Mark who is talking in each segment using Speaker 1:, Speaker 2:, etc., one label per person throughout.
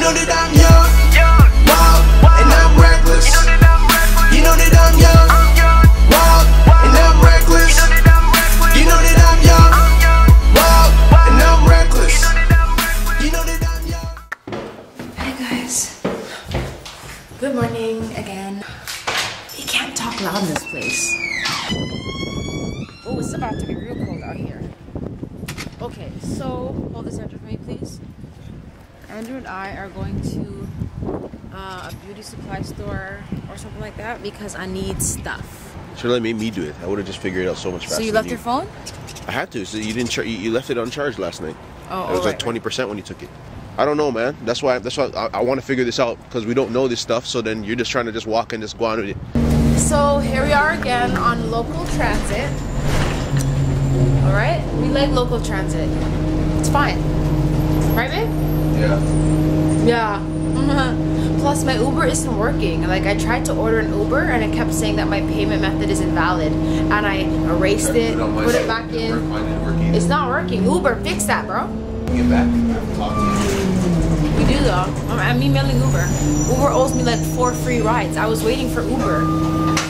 Speaker 1: know that I'm young,
Speaker 2: because I need stuff.
Speaker 3: Should have let me, me do it. I would have just figured it out so much faster.
Speaker 2: So you
Speaker 3: than
Speaker 2: left your phone?
Speaker 3: I had to. So you didn't. Char- you, you left it uncharged last night.
Speaker 2: Oh,
Speaker 3: it was
Speaker 2: oh,
Speaker 3: like
Speaker 2: right,
Speaker 3: twenty percent when you took it. I don't know, man. That's why. That's why I, I want to figure this out because we don't know this stuff. So then you're just trying to just walk and just go on with it.
Speaker 2: So here we are again on local transit. All right, we like local transit. It's fine, right, babe?
Speaker 3: Yeah.
Speaker 2: Yeah. Plus, my Uber isn't working. Like, I tried to order an Uber and it kept saying that my payment method is invalid, and I erased it, put it back in. It's not working. Uber, fix that, bro.
Speaker 3: Get back. You.
Speaker 2: We do though. I'm, I'm emailing Uber. Uber owes me like four free rides. I was waiting for Uber.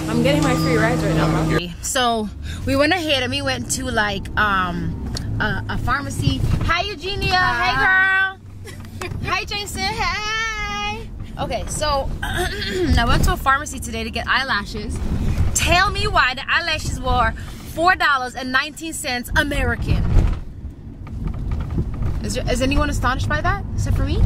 Speaker 2: I'm getting my free rides right now, bro. So we went ahead and we went to like um a, a pharmacy. Hi Eugenia. Hey girl. Hi Jason. Hey. Okay, so I went to a pharmacy today to get eyelashes. Tell me why the eyelashes were four dollars and nineteen cents American. Is, there, is anyone astonished by that except for me?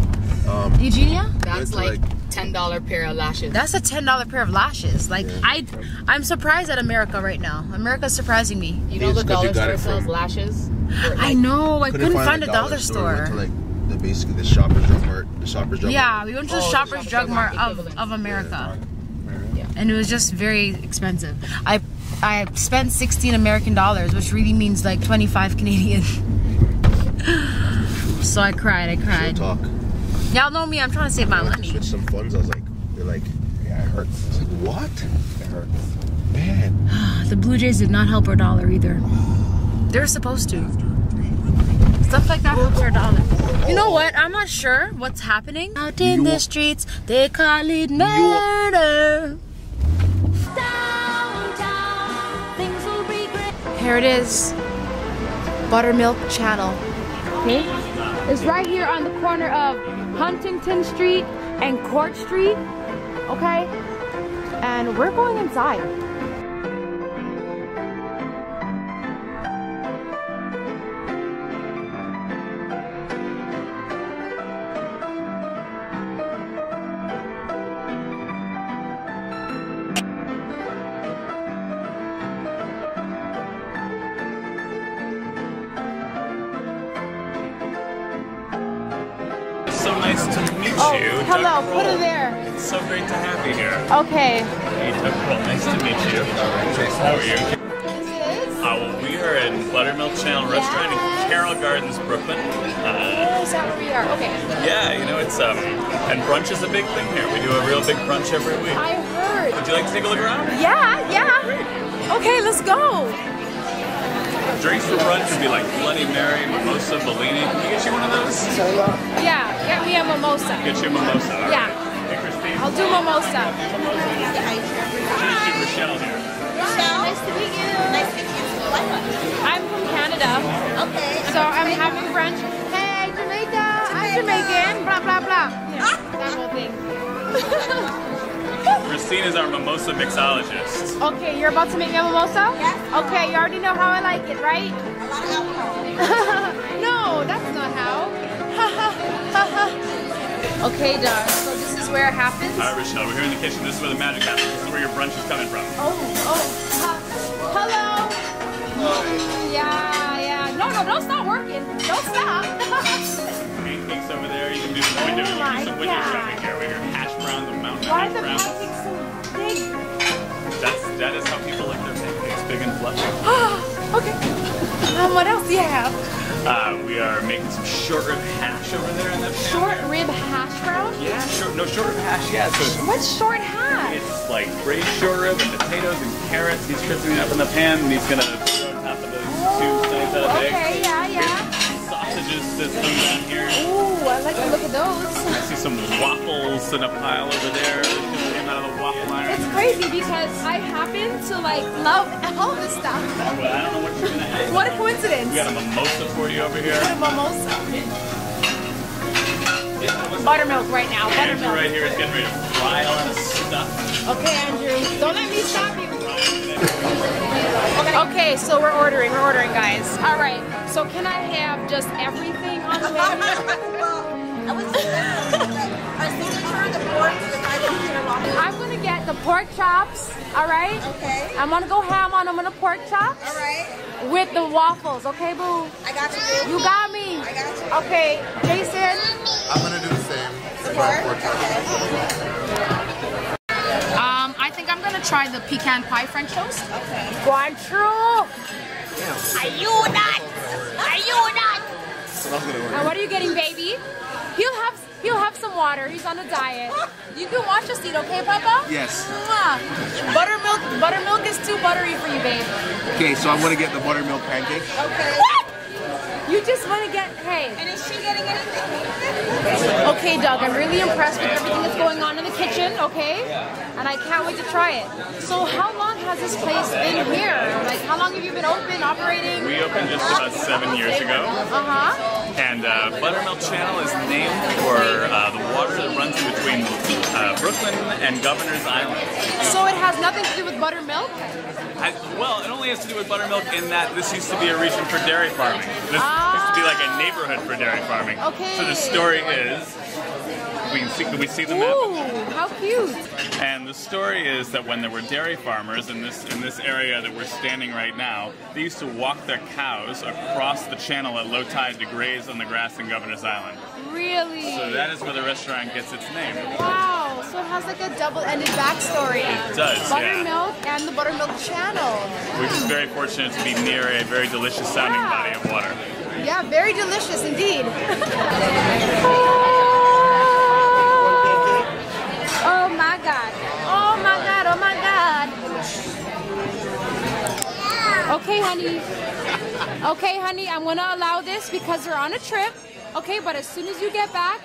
Speaker 3: Um,
Speaker 2: Eugenia?
Speaker 4: That's like,
Speaker 3: like-
Speaker 4: ten dollar pair of lashes.
Speaker 2: That's a ten dollar pair of lashes. Like I, I'm surprised at America right now. America's surprising me.
Speaker 4: you know the
Speaker 3: It's 'cause you
Speaker 4: dollar store sells lashes. For,
Speaker 2: I know. I couldn't, find, a dollar
Speaker 3: We
Speaker 2: store.
Speaker 3: went to like the basically the shoppers drug mart. The shoppers drug
Speaker 2: yeah,
Speaker 3: mart.
Speaker 2: we went to the
Speaker 4: Oh,
Speaker 2: Shoppers
Speaker 4: Shoppers
Speaker 2: Drug
Speaker 4: Drug
Speaker 2: Mart
Speaker 4: Mart
Speaker 2: of, of America,
Speaker 4: Yeah.
Speaker 2: and it was just very expensive. I I spent 16 American dollars, which really means like 25 Canadian. so I cried. I
Speaker 3: Real
Speaker 2: cried.
Speaker 3: talk.
Speaker 2: Y'all know me. I'm trying to save my
Speaker 3: I went
Speaker 2: money.
Speaker 3: switch some funds. I was like, they're like, yeah, it hurts. I was like, what? It hurts. Man.
Speaker 2: The Blue Jays did not help our dollar either. They're supposed to. Stuff like that helps our dollar. You know what? I'm not sure what's happening out in the streets. They call it murder. Here it is, Buttermilk Channel. Okay, it's right here on the corner of Huntington Street and Court Street. Okay, and we're going inside. Oh,
Speaker 5: you.
Speaker 2: hello.
Speaker 5: Doug
Speaker 2: Put it there.
Speaker 5: It's so great to have you here.
Speaker 2: Okay.
Speaker 5: Hey, Doug Crowell, nice to meet you. How are you?
Speaker 2: This is.
Speaker 5: Uh, well, we are in Buttermilk Channel Restaurant in Carroll Gardens, Brooklyn. Uh,
Speaker 2: Oh, is that where we are? Okay.
Speaker 5: yeah, you know, it's, um, and brunch is a big thing here. We do a real big brunch every week.
Speaker 2: I heard.
Speaker 5: Would you like to take a look around?
Speaker 2: Yeah, yeah. Great. Okay, let's go.
Speaker 5: Drinks for brunch would be like Bloody Mary, Mimosa, Bellini. Can we get you one of those?
Speaker 2: Yeah, get me a mimosa.
Speaker 5: Get you a mimosa. all right.
Speaker 2: Yeah.
Speaker 5: Hey, Christine.
Speaker 2: I'll do mimosa.
Speaker 5: Introduce you to Rochelle here.
Speaker 2: Nice to meet you.
Speaker 6: Nice to meet you.
Speaker 2: I'm from Canada,
Speaker 6: Okay.
Speaker 2: so I'm having brunch. Hey, Jamaica. I'm Jamaican. Blah blah blah. Yeah, that whole thing.
Speaker 5: Christine is our mimosa mixologist.
Speaker 2: Okay, you're about to make me a mimosa?
Speaker 6: Yes.
Speaker 2: Okay, you already know how I like it, right?
Speaker 6: A lot of alcohol.
Speaker 2: okay, Doc. So this is where it happens.
Speaker 5: All right, Rochelle, we're here in the kitchen. This is where the magic happens. This is where your brunch is coming from.
Speaker 2: Oh, oh. Uh, hello. Yeah, yeah. No, no, don't stop working. Don't stop.
Speaker 5: Pancakes over there. You can do some window,
Speaker 2: Oh my
Speaker 5: do some window
Speaker 2: God.
Speaker 5: shopping here. We hash browns and mountain
Speaker 2: Why are the
Speaker 5: browns.
Speaker 2: pancakes so big?
Speaker 5: That's that is how people like their pancakes, big and fluffy.
Speaker 2: okay. Um, what else do you have?
Speaker 5: Uh, we are making some short rib hash over there in the pan.
Speaker 2: Short rib hash brown?
Speaker 5: Yeah, short. No short rib hash. Yeah, so
Speaker 2: What's short hash?
Speaker 5: it's like braised short rib and potatoes and carrots. He's crisping it up in the pan, and he's gonna put it on top of the two slices of egg.
Speaker 2: Okay, yeah, yeah.
Speaker 5: Sausages system down here.
Speaker 2: Ooh, I like the look of those.
Speaker 5: I see some waffles in a pile over there.
Speaker 2: It's crazy because I happen to like love all this stuff.
Speaker 5: But I don't know what you're gonna have.
Speaker 2: What a coincidence.
Speaker 5: We got a mimosa for you over here.
Speaker 2: What a mimosa. Buttermilk right now.
Speaker 5: Andrew
Speaker 2: Buttermilk.
Speaker 5: right here is getting ready to fry all this stuff.
Speaker 2: Okay, Andrew. Don't let me stop you. Okay, so we're ordering. We're ordering, guys. All right. So can I have just everything on the menu?
Speaker 6: well, I was our signature, the pork, the fried.
Speaker 2: I'm gonna get the pork chops. All right.
Speaker 6: Okay.
Speaker 2: I'm gonna go ham on them on the pork chops
Speaker 6: All right.
Speaker 2: with the waffles. Okay, boo.
Speaker 6: I got you.
Speaker 2: You got me.
Speaker 6: I got you.
Speaker 2: Okay, Jason.
Speaker 7: I'm gonna do the same.
Speaker 6: The Pork. Okay.
Speaker 2: Um, I think I'm gonna try the pecan pie French toast.
Speaker 6: Okay.
Speaker 2: Guantru.
Speaker 6: Are you nuts? Are you nuts?
Speaker 2: And what are you getting, baby? He'll have he'll have some water. He's on a diet. You can watch us eat, okay, Papa?
Speaker 3: Yes.
Speaker 2: Mwah. Buttermilk buttermilk is too buttery for you, babe.
Speaker 3: Okay, so I'm gonna get the buttermilk pancake.
Speaker 6: Okay.
Speaker 2: What? You just want to get hey.
Speaker 6: And is she getting anything?
Speaker 2: Okay, Doug, I'm really impressed with everything that's going on in the kitchen, okay? And I can't wait to try it. So how long has this place been here? Like, how long have you been open, operating?
Speaker 5: We opened just about seven years ago.
Speaker 2: Uh-huh.
Speaker 5: And uh, Buttermilk Channel is named for uh, the water that runs in between uh, Brooklyn and Governor's Island.
Speaker 2: So it has nothing to do with buttermilk?
Speaker 5: I, well, it only has to do with buttermilk in that this used to be a region for dairy farming. This used to be like a neighborhood for dairy farming.
Speaker 2: Okay.
Speaker 5: So the story is, we can see, we see the map?
Speaker 2: Ooh, how cute.
Speaker 5: And the story is that when there were dairy farmers in this in this area that we're standing right now, they used to walk their cows across the channel at low tide to graze on the grass in Governor's Island.
Speaker 2: Really?
Speaker 5: So that is where the restaurant gets its name.
Speaker 2: Wow, so it has like a double-ended backstory.
Speaker 5: It does, yeah.
Speaker 2: Buttermilk and the Buttermilk Channel.
Speaker 5: We're just very fortunate to be near a very delicious sounding
Speaker 2: Yeah.
Speaker 5: body of water.
Speaker 2: Yeah, very delicious indeed. god. Oh my god, oh my god. Okay, honey. Okay, honey, I'm gonna allow this because we're on a trip. Okay, but as soon as you get back,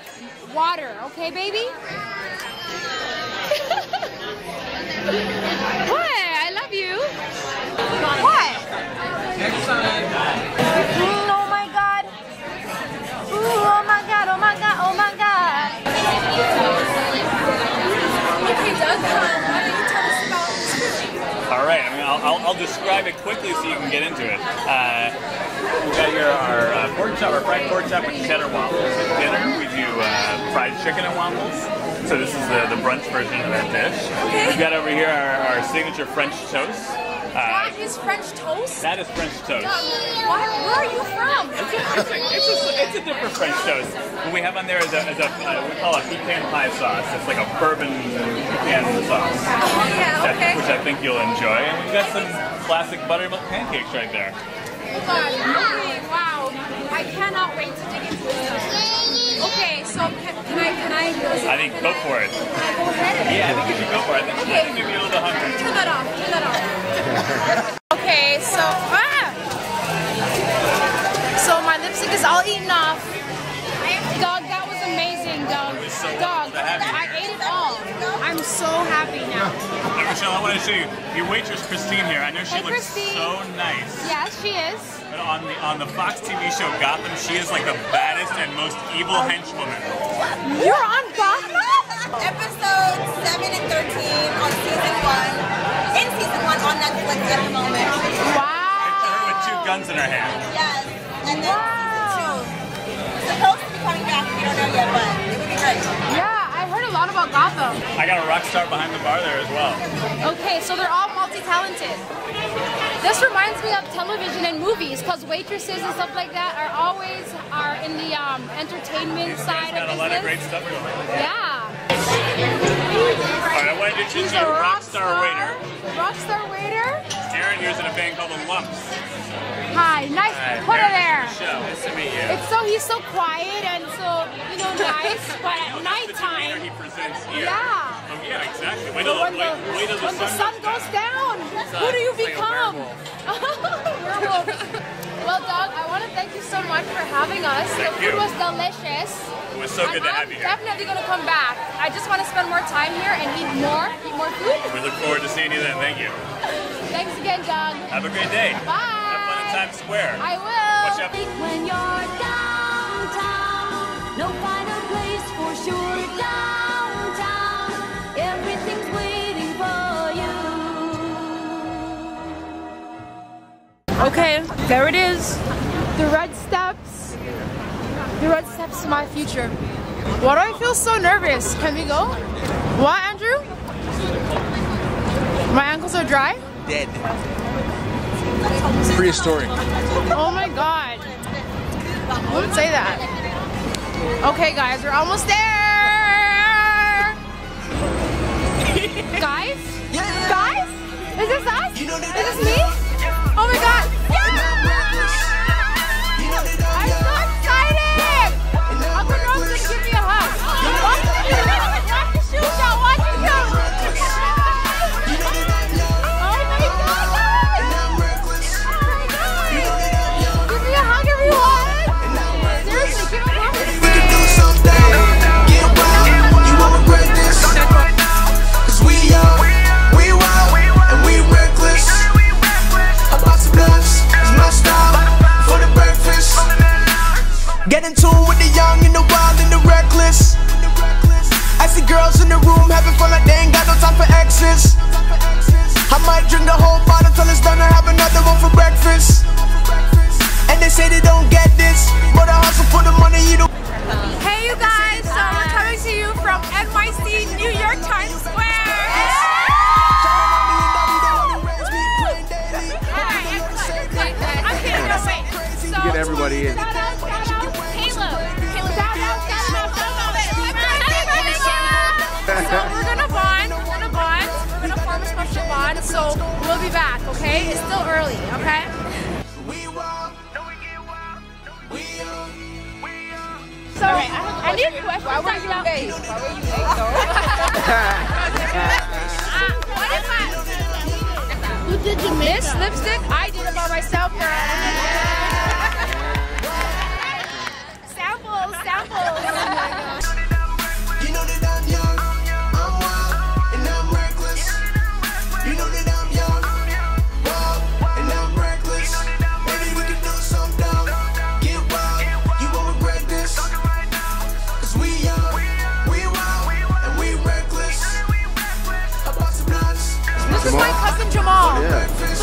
Speaker 2: water, okay, baby? what? I love you. What? Mm, oh my god. Ooh, oh my god, oh my god, oh my god. Okay, Doug, um, why don't you tell us about this food?
Speaker 5: All right, I mean, I'll, I'll, I'll describe it quickly so you can get into it. Uh, we got here our uh, pork chop, our fried pork chop with cheddar waffles. At dinner, we do uh, fried chicken and waffles. So this is the, the brunch version of that dish. We've got over here our, our signature French toast.
Speaker 2: That is French toast?
Speaker 5: that is French toast.
Speaker 2: Why, where are you from?
Speaker 5: It's a, it's, a, it's, a, it's a different French toast. What we have on there is a, is a uh, we call it pecan pie sauce. It's like a bourbon pecan sauce,
Speaker 2: Oh yeah,
Speaker 5: that-
Speaker 2: okay.
Speaker 5: which I think you'll enjoy. And we've got some classic buttermilk pancakes right there.
Speaker 2: Oh God, okay, wow. I cannot wait to dig into this. Okay, so can, can I, can I,
Speaker 5: I think go for it.
Speaker 2: Can I go ahead?
Speaker 5: Yeah, I think you should go for it. I think, I think you'd be a little hungry.
Speaker 2: Turn that off. Turn that off. okay, so ah. So my lipstick is all eaten off. Doug, that was amazing, Doug.
Speaker 5: was so
Speaker 2: Doug,
Speaker 5: wonderful to have you.
Speaker 2: I ate it all. I'm so happy now.
Speaker 5: Hey, Michelle, I want to show you your waitress Christine here. I know she
Speaker 2: Hey,
Speaker 5: looks
Speaker 2: Christine.
Speaker 5: so nice.
Speaker 2: Yes, she is.
Speaker 5: But on the on the Fox TV show Gotham, she is like the baddest and most evil henchwoman.
Speaker 2: You're on Gotham?
Speaker 6: Episode 7 and 13 on season 1. In season 1 on Netflix at the moment.
Speaker 5: Her
Speaker 2: Wow.
Speaker 5: with two guns in her hand.
Speaker 6: Yes. And then
Speaker 2: Wow.
Speaker 6: season 2. Supposed to be coming back. We don't know yet, but it would be great.
Speaker 2: Yeah, I heard a lot about Gotham.
Speaker 5: I got a rock star behind the bar there as well.
Speaker 2: Okay, so they're all multi-talented. This reminds me of television and movies because waitresses and stuff like that are always are in the um, entertainment
Speaker 5: These
Speaker 2: side
Speaker 5: guys got
Speaker 2: of
Speaker 5: a lot of great stuff going. on.
Speaker 2: Yeah.
Speaker 5: All right, I wanted to introduce you
Speaker 2: a
Speaker 5: to
Speaker 2: rock
Speaker 5: Rockstar Waiter.
Speaker 2: Rockstar waiter.
Speaker 5: Aaron here's in a band called The Lumps.
Speaker 2: Hi, nice
Speaker 5: Hi,
Speaker 2: put her there.
Speaker 5: Nice to meet you.
Speaker 2: It's so he's so quiet and so you know nice, but at
Speaker 5: the
Speaker 2: nighttime,
Speaker 5: he presents here.
Speaker 2: yeah.
Speaker 5: Oh yeah, exactly. Wait till,
Speaker 2: when
Speaker 5: wait,
Speaker 2: the,
Speaker 5: wait till the
Speaker 2: when the
Speaker 5: sun
Speaker 2: sun goes down, who do you
Speaker 7: It's like
Speaker 2: become?
Speaker 7: werewolf.
Speaker 2: Werewolf. Well, Doug, I want to thank you so much for having us.
Speaker 5: Thank
Speaker 2: the food
Speaker 5: you.
Speaker 2: was delicious.
Speaker 5: It was so good to
Speaker 2: I'm
Speaker 5: have you here.
Speaker 2: definitely going to come back. I just want to spend more time here and eat more, eat more food.
Speaker 5: We look forward to seeing you then. Thank you.
Speaker 2: Thanks again, Doug.
Speaker 5: Have a great day.
Speaker 2: Bye.
Speaker 5: Have fun in Times Square.
Speaker 2: I will.
Speaker 5: Watch out.
Speaker 7: When you're downtown, no finer place for sure downtown.
Speaker 2: Okay, there it is. The red steps. The red steps to my future. Why do I feel so nervous? Can we go? What, Andrew? My ankles are dry?
Speaker 8: Dead. Prehistoric.
Speaker 2: Oh my god. Who would say that. Okay, guys, we're almost there. guys? Guys? Is this us? Is this me? Oh my god.
Speaker 1: I
Speaker 2: question. Why were you late? Why were you late, what is that? Who did you make This lipstick, I did it by myself, girl.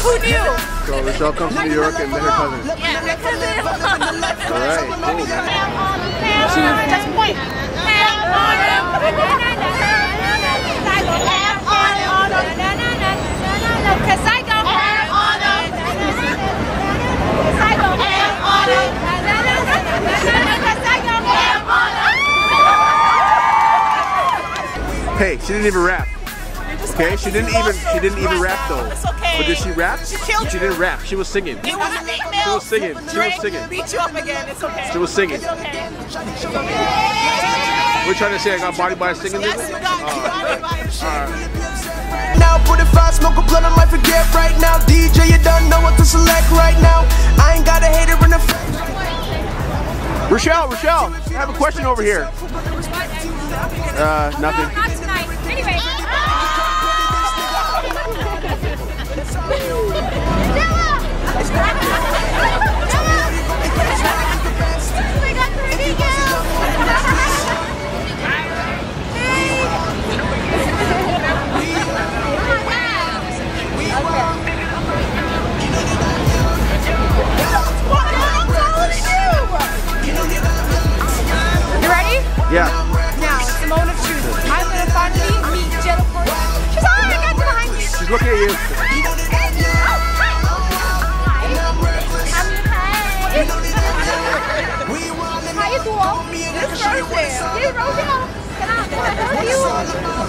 Speaker 2: Who knew?
Speaker 3: So Rochelle comes to New York and met her cousin.
Speaker 2: Yeah, my cousin.
Speaker 3: All right, cool.
Speaker 2: Just point. Cause I go ham on them. Cause I go ham on them. Cause I go ham on them.
Speaker 3: Hey, she didn't even rap. Okay, she didn't even she didn't even rap though.
Speaker 9: It's okay.
Speaker 3: But did she rap?
Speaker 9: She killed
Speaker 3: She didn't rap. She was singing.
Speaker 9: It was a big
Speaker 3: She was singing. She was
Speaker 9: Drake
Speaker 3: singing.
Speaker 9: beat you up again. It's okay.
Speaker 3: She was singing.
Speaker 9: It's okay.
Speaker 3: We're trying to say I got body by singing
Speaker 9: Yes,
Speaker 3: this.
Speaker 9: you got you got it by
Speaker 1: Now put it fast, smoke a blunt, I might forget right now. DJ, you don't know what to select right now. I ain't got a hater in the.
Speaker 3: Rochelle, Rochelle, I have a question over here. Uh, nothing. Yeah.
Speaker 2: Now, it's the moment of truth. I'm gonna finally meet Porter. She's already got you behind me.
Speaker 3: She's looking at you.
Speaker 2: How you doing? This is Rochelle. This is Rochelle. Can I, can I hug you?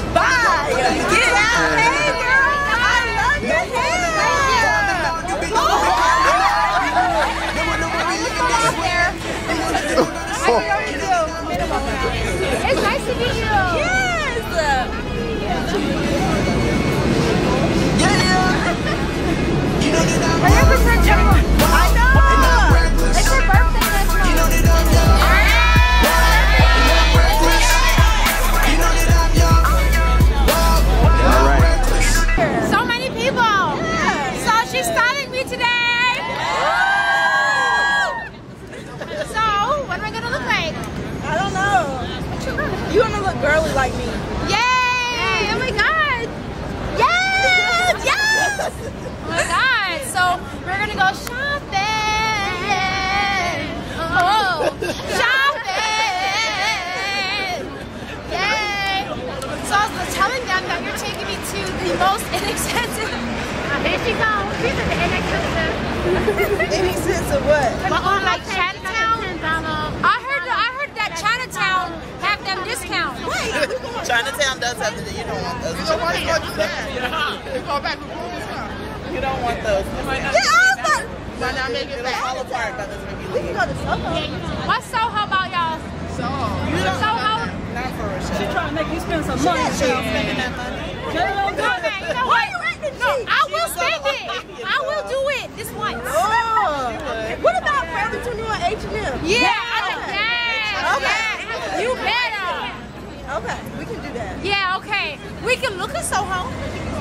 Speaker 9: Okay. We can
Speaker 2: look at Soho.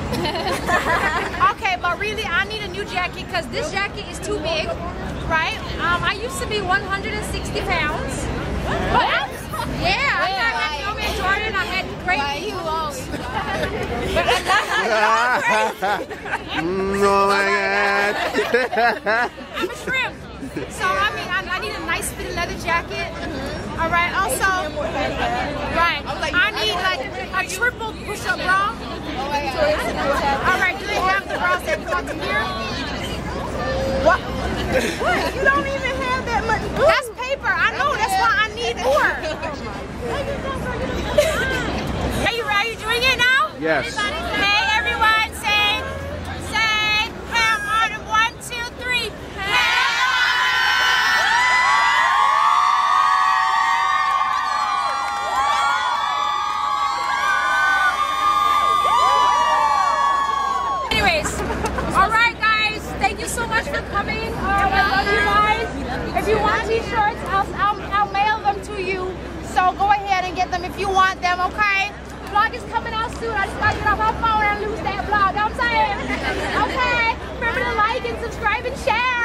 Speaker 2: okay, but really, I need a new jacket because this jacket is too big, right? Um, I used to be 160 pounds. But I'm, yeah, I'm not like no man Jordan. I had great you But
Speaker 3: Mm, oh my god.
Speaker 2: I'm a shrimp. So I mean, I, I need a nice fitted leather jacket. All right. Also, right. I need like a triple push-up bra. All right. Do they have the bras that come to here?
Speaker 9: What? What? You don't even have that much glue.
Speaker 2: That's paper. I know. That's why I need more. Are you are you doing it now?
Speaker 3: Yes.
Speaker 2: Hey everyone, say say ham on it. one, two, three. Anyways, all right, guys. Thank you so much for coming. Um, I love you guys. If you want t-shirts, I'll, I'll, I'll mail them to you. So go ahead and get them if you want them, okay? Vlog is coming out soon. I just gotta get off my phone and lose that vlog. You know I'm saying? Okay. Remember to like and subscribe and share.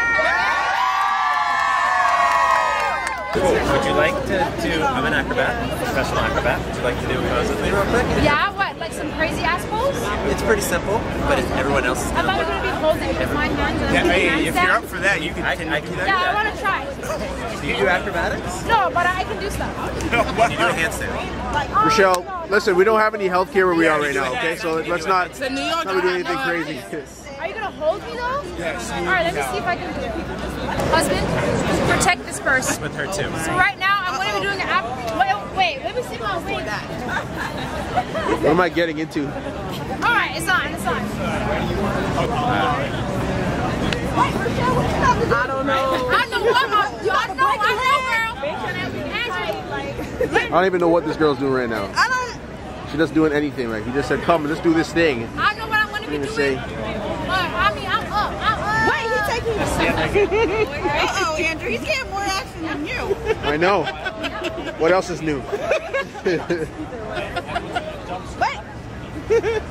Speaker 10: Would you like to do, I'm an acrobat, a professional acrobat. Would you like to do a pose with me real quick?
Speaker 2: Yeah, what? Like some crazy ass pose?
Speaker 10: It's pretty simple, but it's everyone else is
Speaker 2: I'm
Speaker 10: going
Speaker 2: not gonna be holding with my hands and
Speaker 5: Yeah,
Speaker 2: I'm
Speaker 5: hey, if you're up for that, you can.
Speaker 10: I, I can do that.
Speaker 2: Yeah, I wanna try.
Speaker 10: Do you do acrobatics?
Speaker 2: No, but I can do stuff.
Speaker 10: Can you do a handstand?
Speaker 2: Oh,
Speaker 3: Rochelle,
Speaker 2: no.
Speaker 3: listen, we don't have any health care where we are right now, okay? So let's not,
Speaker 9: It's in New York.
Speaker 3: not be doing anything crazy.
Speaker 2: Are you gonna hold me though? Yes. All right, let me see if I can do it. Husband, protect this purse.
Speaker 10: With her too.
Speaker 2: So right now, I'm gonna be doing an app. Wait, oh, wait, let me see my wing.
Speaker 3: What am I getting into?
Speaker 2: All right, it's on, it's on.
Speaker 9: I don't know.
Speaker 2: I know what I'm. I know, I know, girl.
Speaker 3: I don't even know what this girl's doing right now.
Speaker 9: I don't.
Speaker 3: She doesn't doing anything. Like he just said, "Come, let's do this thing."
Speaker 2: I know what I'm gonna be
Speaker 3: Didn't
Speaker 2: doing.
Speaker 3: say.
Speaker 2: But I mean, I'm up. I'm up.
Speaker 9: Wait, he's taking. Uh oh, Andrew, he's getting more action than you.
Speaker 3: I know. What else is new?
Speaker 9: Wait.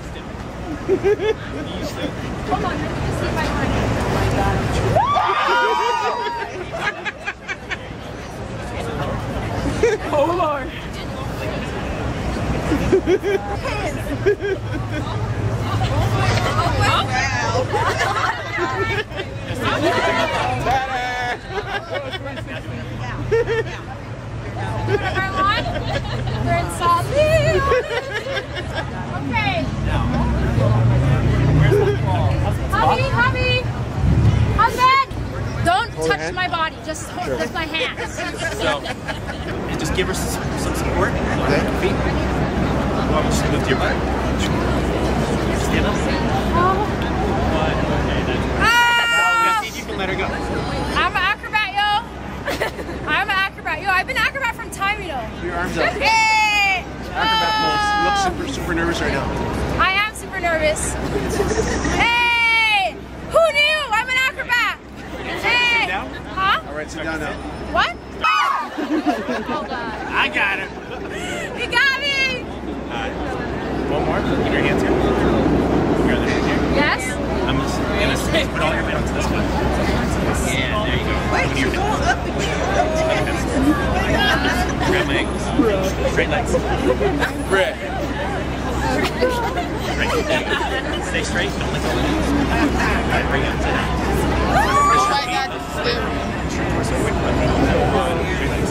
Speaker 2: Hold on, let me see if I can.
Speaker 8: Oh Lord.
Speaker 2: Turn on. They're in salty. Okay. Hubby, hubby. Husband. Don't touch my body. Just hold my hands.
Speaker 10: So, and just give her some, some support.
Speaker 3: Okay.
Speaker 10: Feet. Well, just lift your butt. Stand up.
Speaker 2: Ah!
Speaker 10: See if you can let her go.
Speaker 2: I'm an acrobat, yo. I'm an acrobat, yo. I've been acrobat from time, you know.
Speaker 3: Your arms up.
Speaker 2: Hey!
Speaker 3: Acrobat pose. You look
Speaker 2: Oh,
Speaker 3: super, super nervous right now.
Speaker 2: I am super nervous. hey! Who knew? I'm an acrobat. Hey!
Speaker 5: down?
Speaker 2: Huh?
Speaker 3: All right, sit down now.
Speaker 2: What?
Speaker 5: I got it.
Speaker 2: You got me.
Speaker 10: One more. Keep your hands here. Your other hand here.
Speaker 2: Yes.
Speaker 10: I'm just gonna say, put all your weight onto this one. Yeah, there you go.
Speaker 9: Wait,
Speaker 10: With
Speaker 9: she's
Speaker 10: your
Speaker 9: going up again.
Speaker 10: Grab my ankles. Straight legs. Right. Stay straight. Don't let go of the. All right, bring it up. Sit down. Torso quick. Three legs.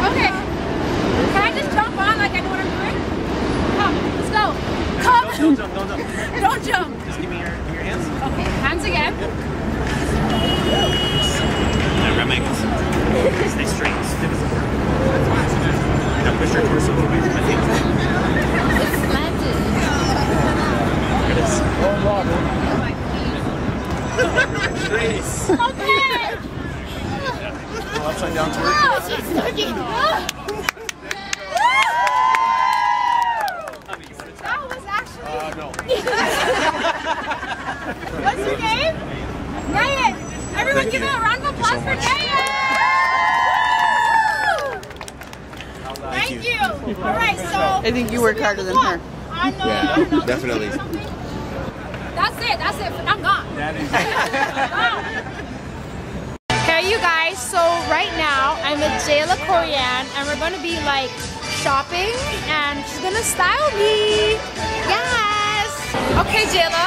Speaker 2: Okay. Can I just jump on like I know what I'm doing? Come, let's go. Come.
Speaker 10: Don't jump. Don't jump.
Speaker 2: Don't jump.
Speaker 10: Just give me your, give me your hands.
Speaker 2: Okay, hands again.
Speaker 10: Now grab my ankles. Stay straight. Stiff as a board. Now push your torso away from my feet.
Speaker 2: It's slanted.
Speaker 10: Look at this. Grace.
Speaker 2: Okay.
Speaker 3: Upside down twerk.
Speaker 2: Oh, she's looking. That was actually.
Speaker 3: Uh, no.
Speaker 2: What's your name? Nayet. Everyone give a round of applause for Nayet. Thank you. All right, so.
Speaker 9: I think you work harder than her.
Speaker 2: I know.
Speaker 3: Yeah,
Speaker 2: I know.
Speaker 3: definitely.
Speaker 2: That's it. That's it. I'm gone. Okay, you guys. So right now I'm with Jayla Koriyan, and we're gonna be like shopping, and she's gonna style me. Yes. Okay, Jayla.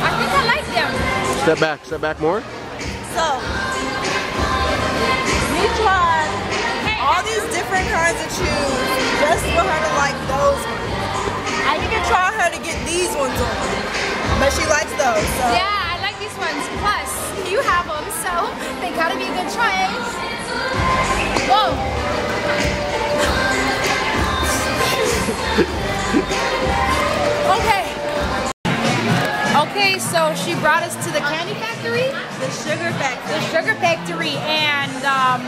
Speaker 2: I think I like them.
Speaker 3: Step back. Step back more.
Speaker 9: So, we tried all these different kinds of shoes just for her to like those ones. I even try her to get these ones on, but she likes those. So.
Speaker 2: Yeah, I like these ones. Plus, you have them, so they gotta be a good choice. Whoa. okay. Okay, so she brought us to the candy factory,
Speaker 9: The sugar factory.
Speaker 2: the sugar factory, and um,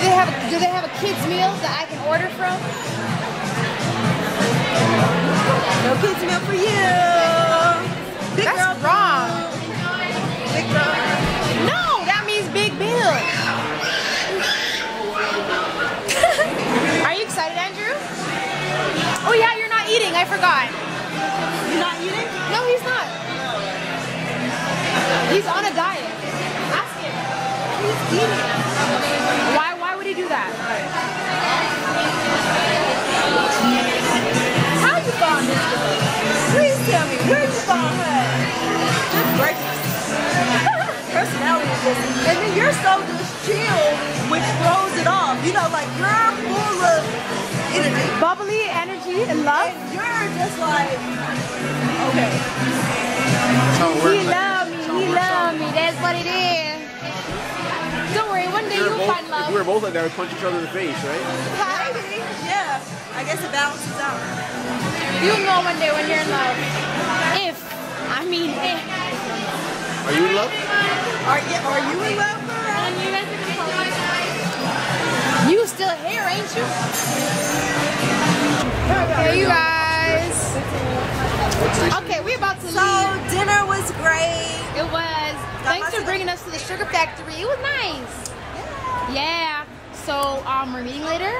Speaker 2: do they have do they have a kids meal that I can order from?
Speaker 9: No kids meal for you. Big
Speaker 2: That's
Speaker 9: girl
Speaker 2: wrong.
Speaker 9: Big girl.
Speaker 2: No, that means big bill. Are you excited, Andrew? Oh yeah, you're not eating. I forgot.
Speaker 9: You're not eating?
Speaker 2: No, he's not. He's on a diet. Ask him.
Speaker 9: He's eating.
Speaker 2: That?
Speaker 9: How you found this girl? Please tell me where you found her. Just breakfast. Personality is just, and then you're so just chill, which throws it off. You know, like you're full of energy,
Speaker 2: Bubbly energy and love.
Speaker 9: and you're just like, okay.
Speaker 2: He love me. He love me. That's what it is. Don't worry. One day
Speaker 3: we were
Speaker 2: you'll
Speaker 3: both-
Speaker 2: find
Speaker 3: If we were both like that, we'd punch each other in the face, right?
Speaker 9: Maybe, yeah. I guess it balances out.
Speaker 2: You'll know one day when you're in love. If. I mean, if.
Speaker 3: Are you in love?
Speaker 9: Are you, are you in love with her?
Speaker 2: You still here, ain't you? Okay, you guys. Okay, we're about to leave.
Speaker 9: So dinner was great.
Speaker 2: It was thanks for bringing us to the Sugar Factory. It was nice. Yeah. So um, we're meeting later.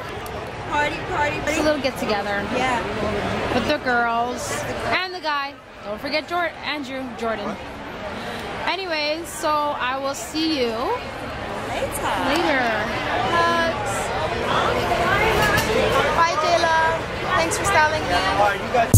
Speaker 9: Party, party, party.
Speaker 2: It's a little get together.
Speaker 9: Yeah.
Speaker 2: With the girls and the guy. Don't forget Jordan, Andrew, Jordan. Anyways, so I will see you
Speaker 9: later.
Speaker 2: Later. Hugs. Bye, Jayla. Thanks for styling me.
Speaker 3: Bye, you guys.